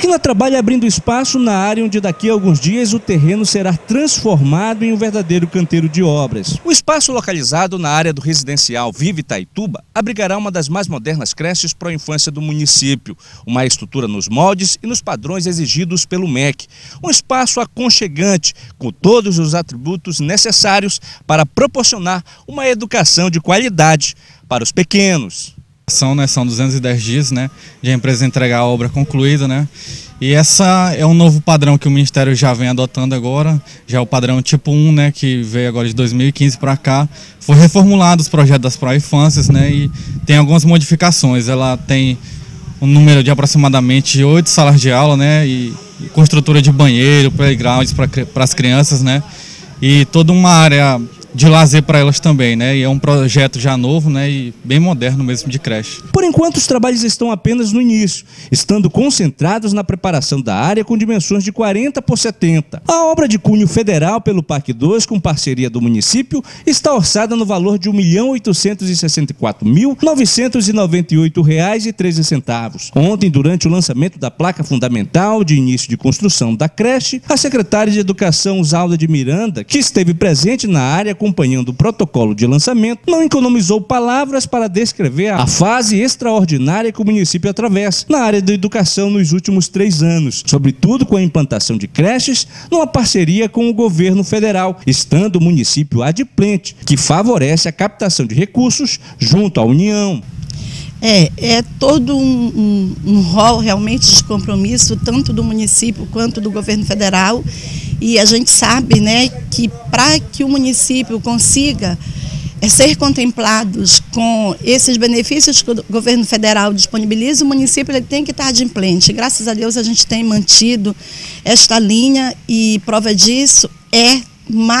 máquina trabalha abrindo espaço na área onde daqui a alguns dias o terreno será transformado em um verdadeiro canteiro de obras. O espaço localizado na área do residencial Vive Itaituba abrigará uma das mais modernas creches para a infância do município, uma estrutura nos moldes e nos padrões exigidos pelo MEC. Um espaço aconchegante, com todos os atributos necessários para proporcionar uma educação de qualidade para os pequenos. São, né, são 210 dias né, de a empresa entregar a obra concluída. Né, e essa é um novo padrão que o Ministério já vem adotando agora, já é o padrão tipo 1, né, que veio agora de 2015 para cá. Foi reformulado os projetos das pró-infâncias né, e tem algumas modificações. Ela tem um número de aproximadamente oito salas de aula né, e, e construtora de banheiro, playgrounds para as crianças, né, e toda uma área de lazer para elas também, né? E é um projeto já novo, né? E bem moderno mesmo de creche. Por enquanto, os trabalhos estão apenas no início, estando concentrados na preparação da área com dimensões de 40 por 70. A obra de cunho federal pelo Parque 2, com parceria do município, está orçada no valor de R$ 1.864.998,13. Ontem, durante o lançamento da placa fundamental de início de construção da creche, a secretária de Educação, Zalda de Miranda, que esteve presente na área acompanhando o protocolo de lançamento, não economizou palavras para descrever a fase extraordinária que o município atravessa na área da educação nos últimos três anos, sobretudo com a implantação de creches numa parceria com o governo federal, estando o município adimplente, que favorece a captação de recursos junto à União. É, é todo um, um, um rol realmente de compromisso, tanto do município quanto do governo federal. E a gente sabe né, que para que o município consiga é, ser contemplados com esses benefícios que o governo federal disponibiliza, o município ele tem que estar adimplente. Graças a Deus a gente tem mantido esta linha e prova disso é mais